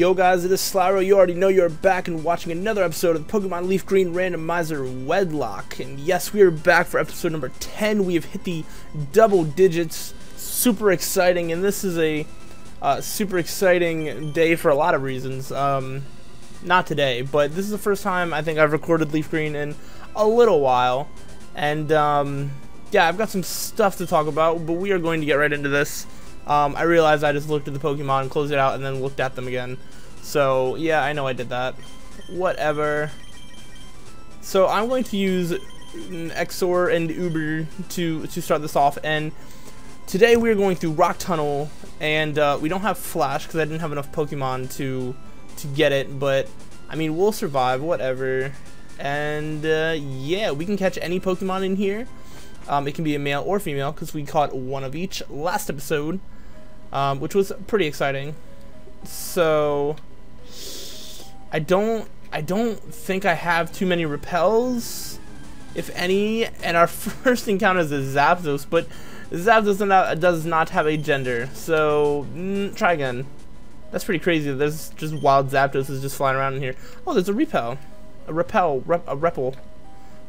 Yo guys, it is Slyroh. You already know you're back and watching another episode of the Pokemon Leaf Green Randomizer Wedlocke, And yes, we are back for episode number 10. We have hit the double digits. Super exciting, and this is a uh, super exciting day for a lot of reasons. Um, not today, but this is the first time I think I've recorded Leaf Green in a little while. And um, yeah, I've got some stuff to talk about, but we are going to get right into this. Um, I realized I just looked at the Pokemon, closed it out, and then looked at them again. So, yeah, I know I did that. Whatever. So, I'm going to use Exor and Uber to, to start this off, and today we're going through Rock Tunnel, and uh, we don't have Flash, because I didn't have enough Pokemon to, to get it, but, I mean, we'll survive, whatever. And, uh, yeah, we can catch any Pokemon in here. Um, it can be a male or female, because we caught one of each last episode um, which was pretty exciting. So I don't I don't think I have too many repels, if any. And our first encounter is a Zapdos, but Zapdos does not, does not have a gender. So mm, try again. That's pretty crazy. There's just wild Zapdos is just flying around in here. Oh, there's a repel, a repel, rep, a repel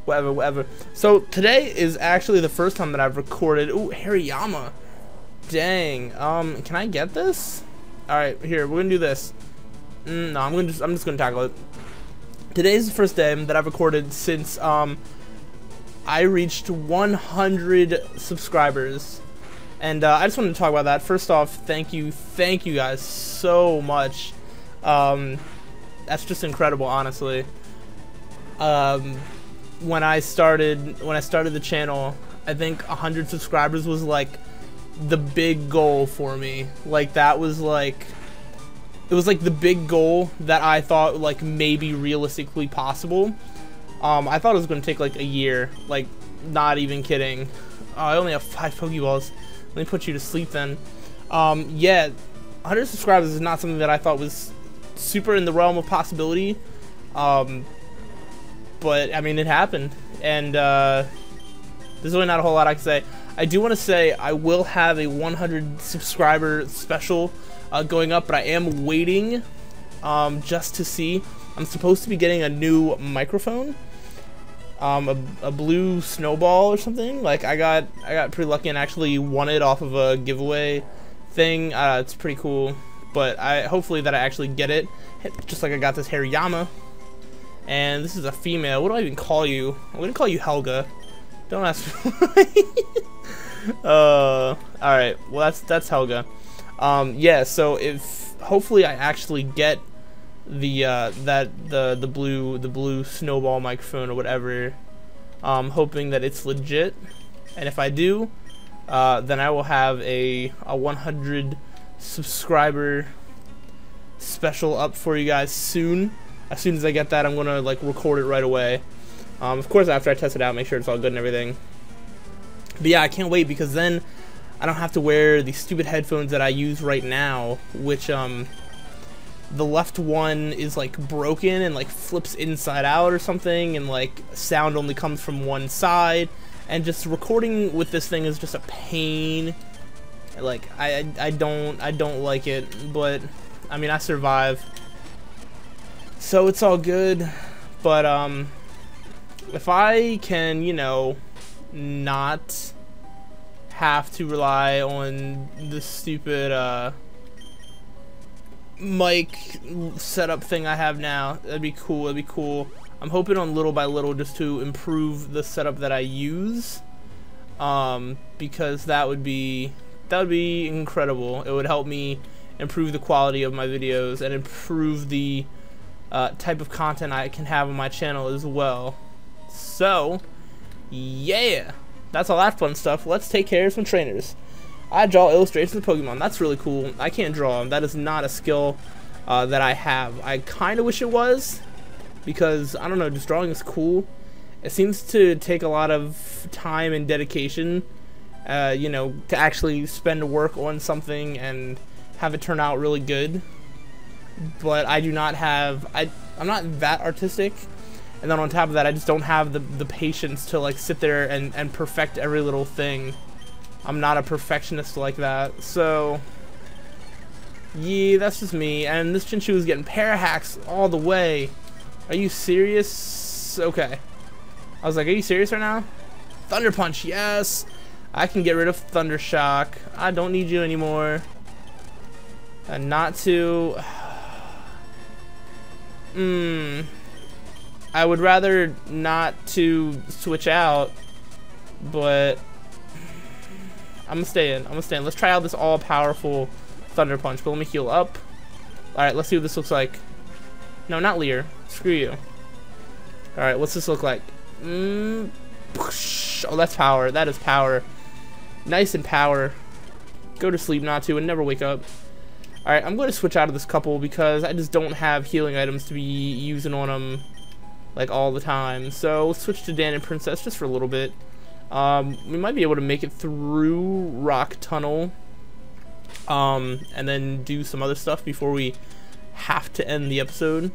whatever, whatever. So today is actually the first time that I've recorded. Ooh, Hariyama. Dang. Um, can I get this? All right, here we're gonna do this. Mm, no, I'm gonna just I'm just gonna tackle it. Today's the first day that I've recorded since um I reached 100 subscribers. And uh, I just wanted to talk about that. First off, thank you, thank you guys so much. Um, that's just incredible, honestly. Um, when I started, when I started the channel, I think 100 subscribers was like the big goal for me. Like that was like it was like the big goal that I thought like maybe realistically possible. Um, I thought it was to take like a year, like not even kidding. Oh, I only have five Pokeballs. Let me put you to sleep then. Um, yeah, 100 subscribers is not something that I thought was super in the realm of possibility. Um, but I mean, it happened, and uh, there's really not a whole lot I can say. I do want to say I will have a 100 subscriber special uh, going up, but I am waiting um, just to see. I'm supposed to be getting a new microphone, um, a, a, blue snowball or something. Like I got, I got pretty lucky and actually won it off of a giveaway thing. Uh, it's pretty cool, but I hopefully that I actually get it, just like I got this Hariyama. And this is a female. What do I even call you? I'm gonna call you Helga. Don't ask. uh, all right. Well, that's that's Helga. Um, yeah. So if hopefully I actually get the uh, that the the blue the blue snowball microphone or whatever. Um, hoping that it's legit, and if I do, uh, then I will have a a 100 subscriber special up for you guys soon. As soon as I get that, I'm gonna like record it right away. Um, of course, after I test it out, make sure it's all good and everything. But yeah, I can't wait because then I don't have to wear the stupid headphones that I use right now, which um the left one is like broken and like flips inside out or something and like sound only comes from one side. And just recording with this thing is just a pain. Like I, I, don't I don't like it but I mean I survive. So it's all good but um if I can you know not have to rely on the stupid uh, mic setup thing I have now. That'd be cool. That'd be cool. I'm hoping on little by little just to improve the setup that I use, um, because that would be that would be incredible. It would help me improve the quality of my videos and improve the uh, type of content I can have on my channel as well. So, yeah, that's all that fun stuff. Let's take care of some trainers. I draw illustrations of Pokemon. That's really cool. I can't draw them. That is not a skill uh, that I have. I kind of wish it was because, I don't know, just drawing is cool. It seems to take a lot of time and dedication, uh, you know, to actually spend work on something and have it turn out really good. But I do not have, I, I'm not that artistic and then on top of that, I just don't have the, the patience to like sit there and, and perfect every little thing. I'm not a perfectionist like that. So, Yeah, that's just me. And this Chinchou is getting parahacks all the way. Are you serious? Okay. I was like, are you serious right now? Thunder Punch, yes! I can get rid of Thunder Shock. I don't need you anymore. And not to... Mmm... I would rather not to switch out, but I'm gonna stay in. I'm gonna stay in. Let's try out this all-powerful Thunder Punch, but let me heal up. Alright, let's see what this looks like. No, not Leer. Screw you. Alright, what's this look like? Mm, oh, that's power. That is power. Nice and power. Go to sleep, not to, and never wake up. Alright, I'm going to switch out of this couple because I just don't have healing items to be using on them like all the time. So we'll switch to Dan and Princess just for a little bit. Um, we might be able to make it through Rock Tunnel um, and then do some other stuff before we have to end the episode.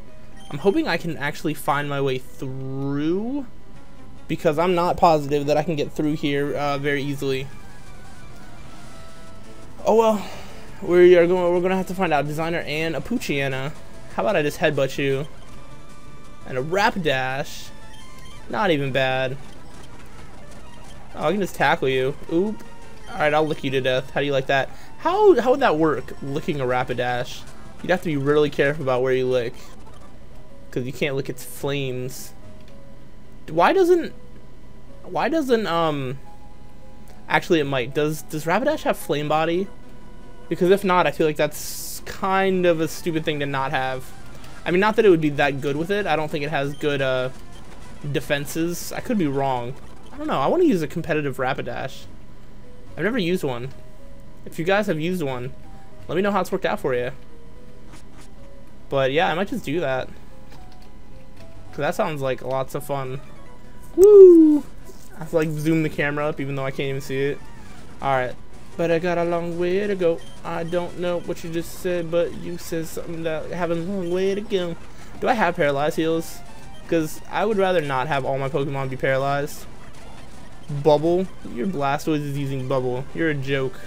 I'm hoping I can actually find my way through because I'm not positive that I can get through here uh, very easily. Oh well, we are going. We're gonna have to find out. Designer and a Poochyena. How about I just headbutt you? And a Rapidash. Not even bad. Oh, I can just tackle you. Oop. Alright, I'll lick you to death. How do you like that? How, how would that work, licking a Rapidash? You'd have to be really careful about where you lick. Because you can't lick its flames. Why doesn't... Why doesn't, um... Actually, it might. Does, does Rapidash have Flame Body? Because if not, I feel like that's kind of a stupid thing to not have. I mean, not that it would be that good with it. I don't think it has good uh, defenses. I could be wrong. I don't know. I want to use a competitive Rapidash. I've never used one. If you guys have used one, let me know how it's worked out for you. But yeah, I might just do that. Cause that sounds like lots of fun. Woo! I have to like zoom the camera up even though I can't even see it. Alright. But I got a long way to go. I don't know what you just said, but you said something that I have a long way to go. Do I have paralyzed heals? Because I would rather not have all my Pokemon be paralyzed. Bubble? Your Blastoise is using Bubble. You're a joke.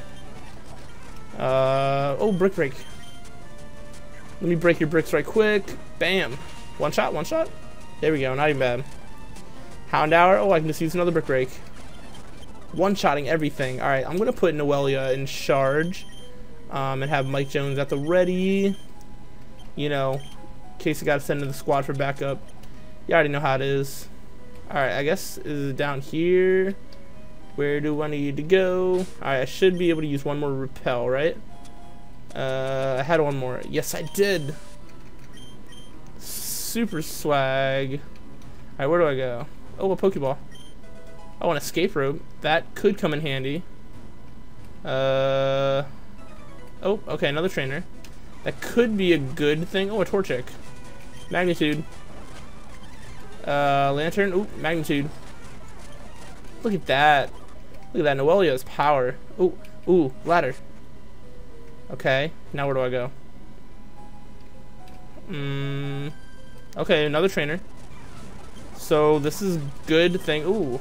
Uh, oh, Brick Break. Let me break your bricks right quick. Bam. One shot, one shot. There we go, not even bad. Hound Houndour. Oh, I can just use another Brick Break one-shotting everything. Alright, I'm going to put Noelia in charge um, and have Mike Jones at the ready. You know, in case I got to send to the squad for backup. You already know how it is. Alright, I guess is down here? Where do I need to go? Alright, I should be able to use one more repel, right? Uh, I had one more. Yes, I did. Super swag. Alright, where do I go? Oh, a Pokeball. Oh, an escape rope. That could come in handy. Uh. Oh, okay, another trainer. That could be a good thing. Oh, a Torchic. Magnitude. Uh, Lanturn. Ooh, Magnitude. Look at that. Look at that. Noelia's power. Ooh, ooh, ladder. Okay, now where do I go? Mm, okay, another trainer. So this is good thing. Ooh,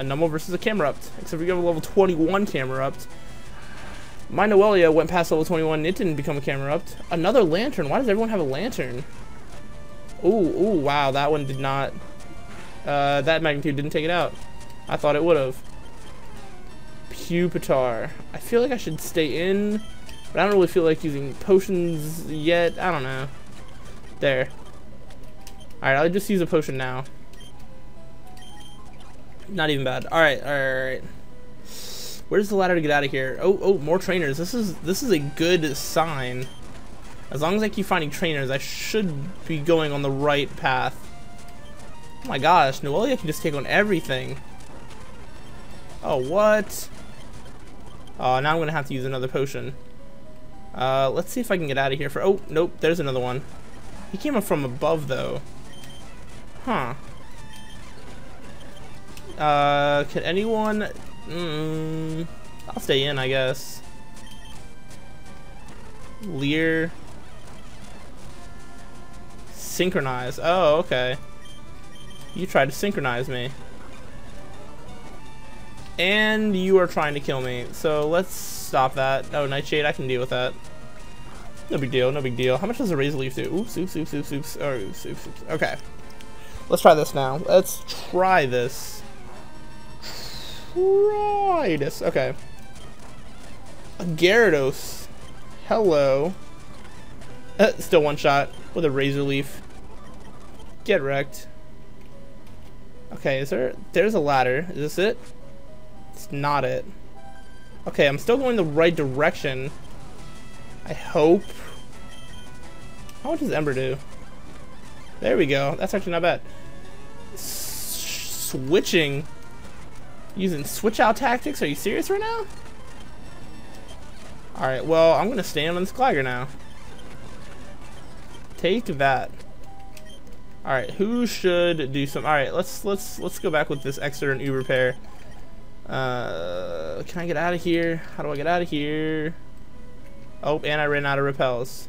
a Numel versus a Camerupt. Except we have a level 21 Camerupt. My Noelia went past level 21 and it didn't become a Camerupt. Another Lanturn. Why does everyone have a Lanturn? Ooh, ooh, wow, that one did not... Uh, that magnitude didn't take it out. I thought it would have. Pupitar. I feel like I should stay in, but I don't really feel like using potions yet. I don't know. There. Alright, I'll just use a potion now. Not even bad. All right, all right, all right. Where's the ladder to get out of here? Oh, oh, more trainers. This is this is a good sign. As long as I keep finding trainers, I should be going on the right path. Oh my gosh, Noelia can just take on everything. Oh, what? Oh, now I'm going to have to use another potion. Uh, let's see if I can get out of here for... Oh, nope, there's another one. He came up from above, though. Huh. Uh, can anyone... Mm, I'll stay in, I guess. Leer. Synchronize. Oh, okay. You tried to synchronize me. And you are trying to kill me. So let's stop that. Oh, Nightshade, I can deal with that. No big deal, no big deal. How much does a razor leaf do? Oops, oops, oops, oops, oops. Oh, oops, oops, oops. Okay. Let's try this now. Let's try this. Try. Okay. A Gyarados. Hello. Uh, still one shot with a razor leaf. Get wrecked. Okay, is there... There's a ladder. Is this it? It's not it. Okay, I'm still going the right direction. I hope. How much does Ember do? There we go. That's actually not bad. S switching. Using switch out tactics? Are you serious right now? Alright, well, I'm gonna stand on this Gligar now. Take that. All right, who should do some? All right, let's let's let's go back with this extra and Uber pair. Uh, can I get out of here? How do I get out of here? Oh, and I ran out of repels.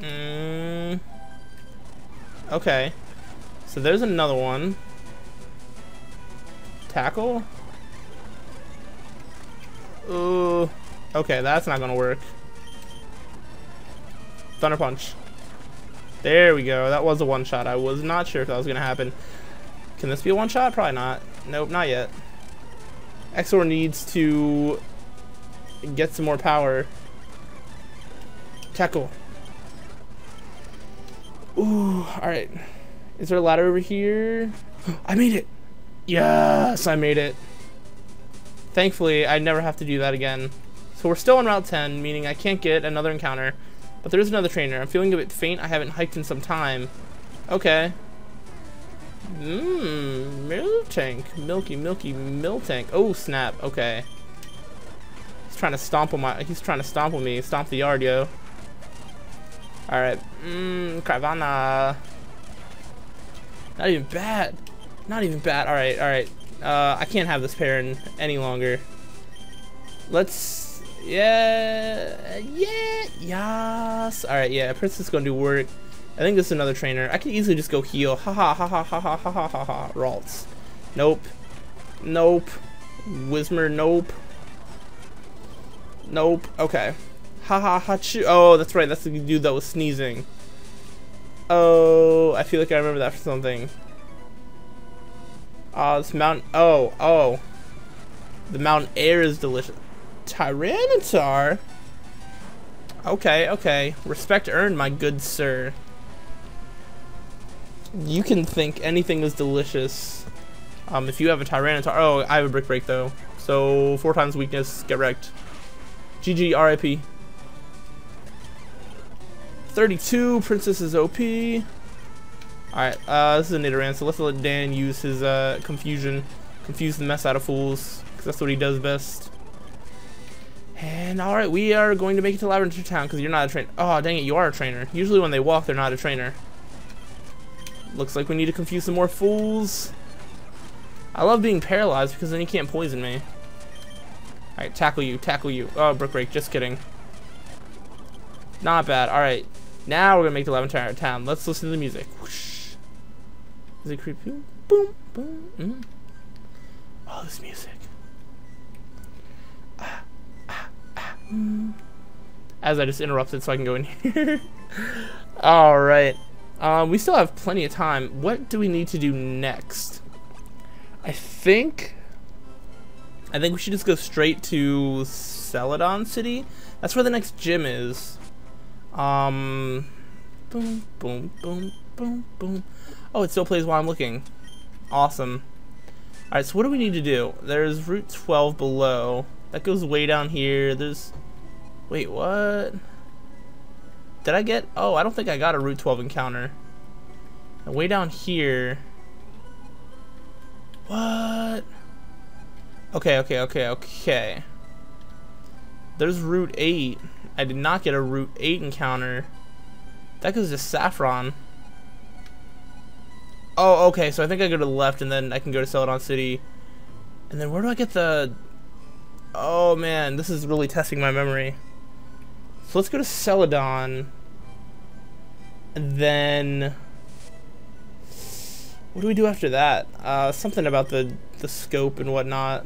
Mm. Okay. So there's another one. Tackle? Ooh. Okay, that's not gonna work. Thunder Punch. There we go. That was a one shot. I was not sure if that was to happen. Can this be a one shot? Probably not. Nope, not yet. Exor needs to get some more power. Tackle. Ooh, alright. Is there a ladder over here? I made it! Yes, I made it. Thankfully, I never have to do that again. So we're still on Route 10, meaning I can't get another encounter. But there is another trainer. I'm feeling a bit faint. I haven't hiked in some time. Okay. Mmm, Miltank. Milky, milky Miltank. Oh, snap. Okay. He's trying to stomp on my... He's trying to stomp on me. Stomp the yard, yo. Alright. Mmm, Carvanha. Not even bad. Not even bad. Alright, alright. Uh, I can't have this pair any longer. Let's yeah, yeah, yes. All right, yeah, Princess is gonna do work. I think this is another trainer. I could easily just go heal. Ha ha ha ha ha ha ha ha ha ha. Ralts. Nope. Nope. Whismur, nope. Nope. Okay. Ha ha ha choo. Oh, that's right. That's the dude that was sneezing. Oh, I feel like I remember that for something. Ah, uh, this mountain. Oh, oh. The mountain air is delicious. Tyranitar? Okay, okay. Respect earned, my good sir. You can think anything is delicious. Um, if you have a Tyranitar. Oh, I have a Brick Break, though. So, four times weakness, get wrecked. GG, RIP. 32, Princess is OP. Alright, uh, this is a Nidoran, so let's let Dan use his uh, confusion. Confuse the mess out of fools, because that's what he does best. And alright, we are going to make it to Lavender Town because you're not a trainer. Oh, dang it, you are a trainer. Usually when they walk, they're not a trainer. Looks like we need to confuse some more fools. I love being paralyzed because then you can't poison me. Alright, tackle you, tackle you. Oh, brick break, just kidding. Not bad. Alright, now we're going to make the Lavender Town. Let's listen to the music. Whoosh. Is it creepy? Boom, boom. Mm -hmm. Oh, this music. Ah, ah, ah. As I just interrupted so I can go in here. Alright. Um, we still have plenty of time. What do we need to do next? I think... I think we should just go straight to Celadon City. That's where the next gym is. Um... Boom, boom, boom, boom, boom. Oh, it still plays while I'm looking. Awesome. Alright, so what do we need to do? There's Route 12 below. That goes way down here. There's... Wait, what? Did I get... Oh, I don't think I got a Route 12 encounter. And way down here... What? Okay, okay, okay, okay. There's Route 8. I did not get a Route 8 encounter. That goes to Saffron. Oh, okay, so I think I go to the left and then I can go to Celadon City. And then where do I get the Oh man, this is really testing my memory. So let's go to Celadon. And then... What do we do after that? Uh, something about the, the scope and whatnot.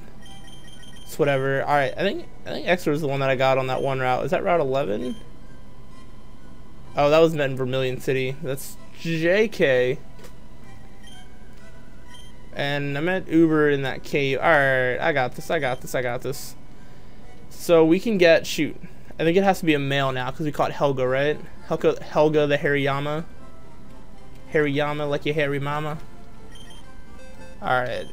It's whatever. All right, I think I think Extra is the one that I got on that one route. Is that Route 11? Oh, that was in Vermilion City. That's JK. And I'm at Uber in that cave. Alright, I got this, I got this, I got this. So we can get, shoot. I think it has to be a male now because we caught Helga, right? Helga, Helga the Hariyama. Hariyama like your hairy mama. Alright.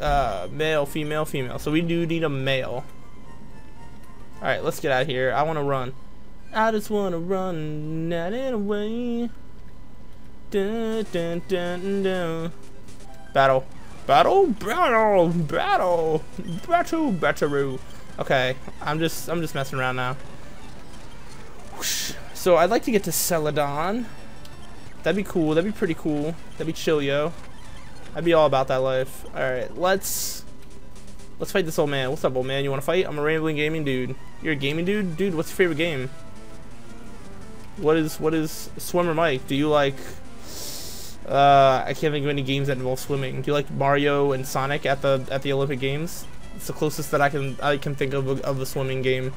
Uh, male, female, female. So we do need a male. Alright, let's get out of here. I want to run. I just want to run and away. Dun, dun, dun, dun. Battle. Battle, battle, battle, battle, battle. Okay, I'm just, I'm just messing around now. So I'd like to get to Celadon. That'd be cool. That'd be pretty cool. That'd be chill, yo. I'd be all about that life. All right, let's, let's fight this old man. What's up, old man? You want to fight? I'm a rambling gaming dude. You're a gaming dude, dude. What's your favorite game? What is, what is Swimmer Mike? Do you like uh, I can't think of any games that involve swimming. Do you like Mario and Sonic at the at the Olympic Games? It's the closest that I can I can think of a, of a swimming game.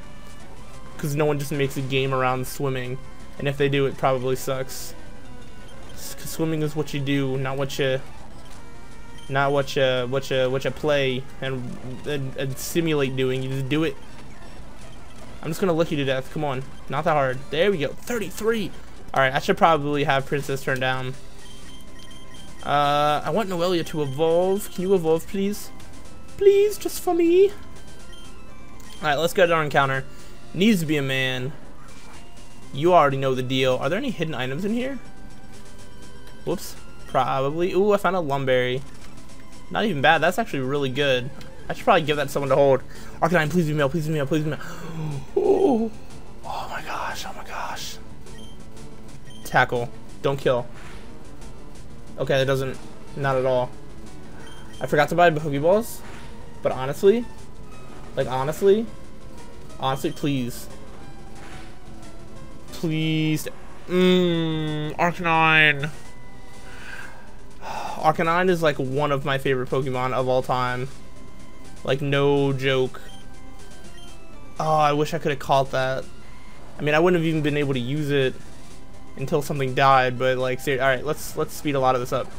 Because no one just makes a game around swimming, and if they do, it probably sucks. Because swimming is what you do, not what you, not what you what you what you play and, and, and simulate doing. You just do it. I'm just gonna lick you to death. Come on, not that hard. There we go. 33. All right, I should probably have Princess turn down. Uh, I want Noelia to evolve. Can you evolve, please? Please, just for me. Alright, let's go to our encounter. Needs to be a man. You already know the deal. Are there any hidden items in here? Whoops. Probably. Ooh, I found a Lum Berry. Not even bad. That's actually really good. I should probably give that to someone to hold. Arcanine, please be male. Please be male. Please be male. Oh, oh my gosh. Oh my gosh. Tackle. Don't kill. Okay, that doesn't... Not at all. I forgot to buy Boogie Balls. But honestly... Like, honestly... Honestly, please. Please. Mmm... Arcanine. Arcanine is like one of my favorite Pokemon of all time. Like, no joke. Oh, I wish I could have caught that. I mean, I wouldn't have even been able to use it until something died, but like, all right, let's let's speed a lot of this up.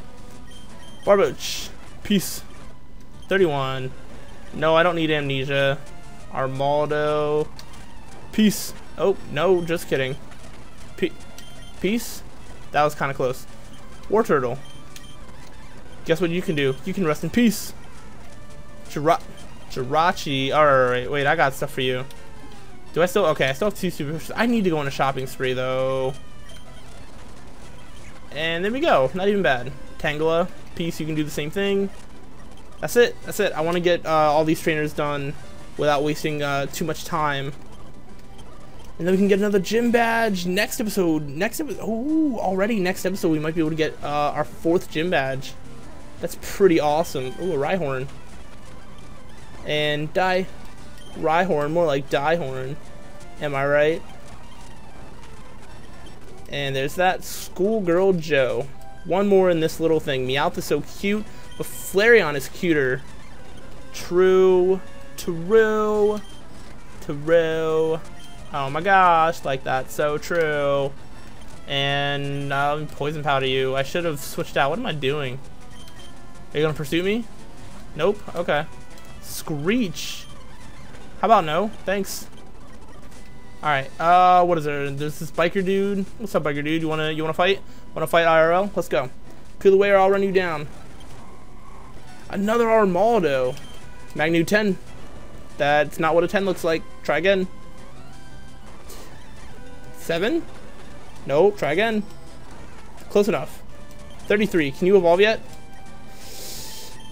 Barboach, peace. 31. No, I don't need amnesia. Armaldo, peace. Oh no, just kidding. P peace. That was kind of close. Wartortle. Guess what you can do? You can rest in peace. Jira Jirachi. Alright, wait, I got stuff for you. Do I still? Okay, I still have two super. I need to go on a shopping spree though. And there we go. Not even bad. Tangela, piece, you can do the same thing. That's it. That's it. I want to get uh, all these trainers done without wasting uh, too much time. And then we can get another gym badge next episode. Next episode. Oh, already next episode we might be able to get uh, our fourth gym badge. That's pretty awesome. Oh, a Rhyhorn. And die. Rhyhorn, more like Die-horn. Am I right? And there's that schoolgirl Joe. One more in this little thing. Meowth is so cute, but Flareon is cuter. True. True. True. Oh my gosh, like that. So true. And um, poison powder you. I should have switched out. What am I doing? Are you gonna pursue me? Nope. Okay. Screech. How about no? Thanks. Alright, uh, what is there? There's this biker dude. What's up, biker dude? You wanna you wanna fight? Wanna fight IRL? Let's go. Cool away or I'll run you down. Another Armaldo. Magnu 10. That's not what a 10 looks like. Try again. 7? No, try again. Close enough. 33. Can you evolve yet?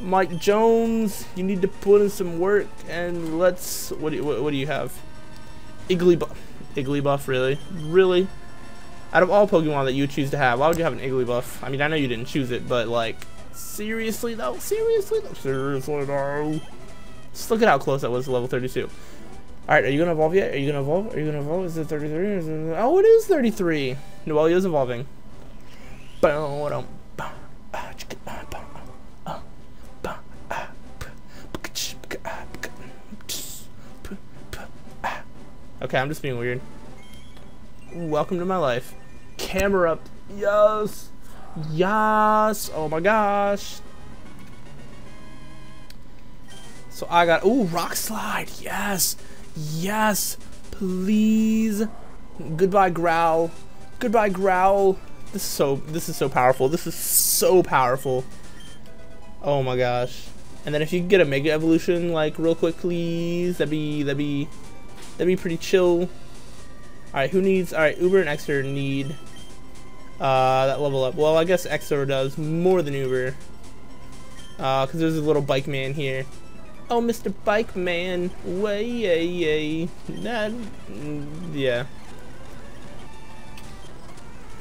Mike Jones, you need to put in some work and let's what do you, what, what do you have? Igglybuff. Igglybuff, really? Really? Out of all Pokemon that you choose to have, why would you have an Igglybuff? I mean, I know you didn't choose it, but like, seriously though? Seriously though? Seriously though? Just look at how close that was to level 32. Alright, are you gonna evolve yet? Are you gonna evolve? Are you gonna evolve? Is it 33? Is it... Oh, it is 33! Noelia is evolving. Okay, I'm just being weird. Welcome to my life. Camerupt. Yes. Yes. Oh my gosh. So I got, ooh, rock slide. Yes. Yes. Please. Goodbye, growl. Goodbye, growl. This is so, this is so powerful. This is so powerful. Oh my gosh. And then if you get a Mega Evolution, like, real quick, please, that'd be, that'd be, that'd be pretty chill. Alright, who needs, alright, Uber and Exeter need, uh, that level up. Well, I guess Exeter does more than Uber. Uh, because there's a little bike man here. Oh, Mr. Bike Man, way, yay, yay. That, yeah.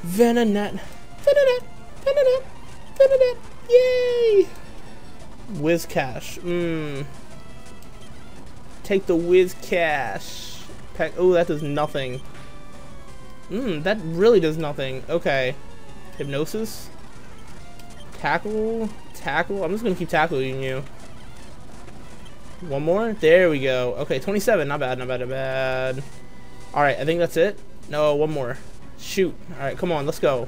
Venonat, Venonat, Venonat, Venonat, yay! Whiscash. Mmm. Take the Whiscash. Pack. Oh, that does nothing. Mmm, that really does nothing. Okay. Hypnosis. Tackle. Tackle. I'm just gonna keep tackling you. One more. There we go. Okay, 27. Not bad. Not bad. Not bad. All right. I think that's it. No, one more. Shoot. All right. Come on. Let's go.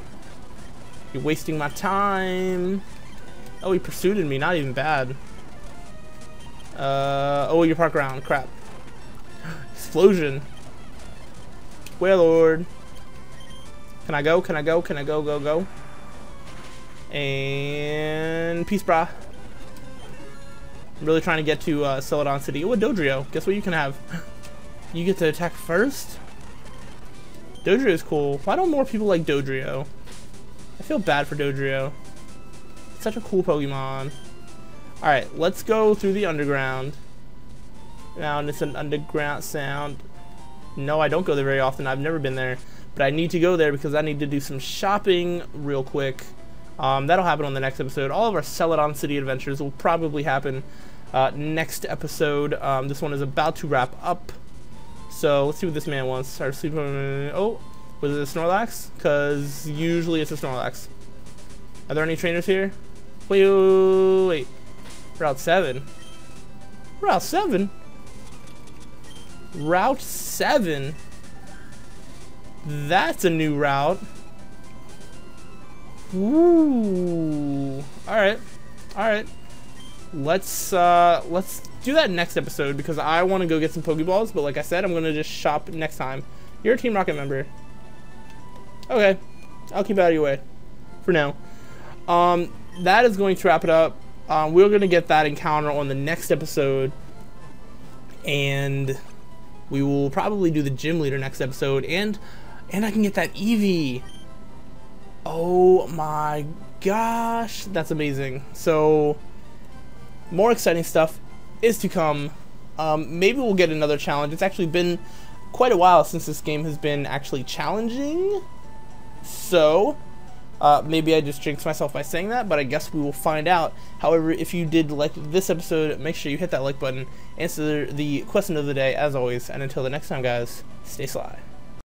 You're wasting my time. Oh, he pursued me. Not even bad. Uh, oh, you park around. Crap. Explosion. Wailord. Can I go? Can I go? Can I go? Go, go. And peace, brah. I'm really trying to get to uh, Celadon City. Oh, a Dodrio. Guess what you can have? You get to attack first? Dodrio is cool. Why don't more people like Dodrio? I feel bad for Dodrio. Such a cool Pokemon. Alright, let's go through the underground. Now, it's an underground sound. No, I don't go there very often. I've never been there. But I need to go there because I need to do some shopping real quick. Um, that'll happen on the next episode. All of our Celadon City adventures will probably happen uh, next episode. Um, this one is about to wrap up. So let's see what this man wants. Our sleep. Oh, was it a Snorlax? Because usually it's a Snorlax. Are there any trainers here? Wait, wait, wait. Route 7. Route 7? Route 7? That's a new route. Ooh. Alright. Alright. Let's uh let's do that next episode because I want to go get some Pokeballs, but like I said, I'm gonna just shop next time. You're a Team Rocket member. Okay. I'll keep out of your way. For now. Um, that is going to wrap it up. Um, we're going to get that encounter on the next episode. And we will probably do the gym leader next episode. And and I can get that Eevee. Oh my gosh. That's amazing. So, more exciting stuff is to come. Um, maybe we'll get another challenge. It's actually been quite a while since this game has been actually challenging. So, uh, maybe I just jinxed myself by saying that, but I guess we will find out. However, if you did like this episode, make sure you hit that like button, answer the question of the day as always, and until the next time, guys, stay sly.